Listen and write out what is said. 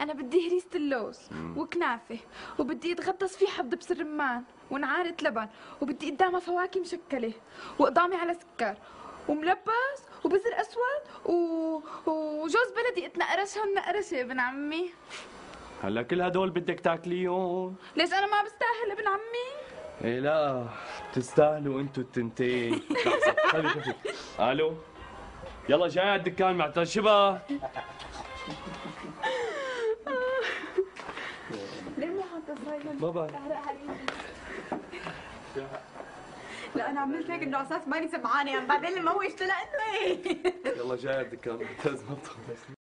أنا بدي هريسة اللوز وكنافة وبدي يتغطس فيه حب دبس الرمان ونعارة لبن وبدي قدامها فواكه مشكلة وقضامي على سكر وملبس وبزر أسود و... وجوز بلدي اتنقرشهم نقرشة ابن عمي. هلا كل هدول بدك تاكليهم؟ ليش أنا ما بستاهل ابن عمي؟ إيه لا بتستاهلوا أنتوا التنتين. ألو؟ يلا جاي على الدكان معتز ما بعرف لا أنا عملت هيك إنه على أساس ماني سمعانة يعني بعدين لما هو يشتغل انه إيه يلا جاي الدكان معتز ما بتخلص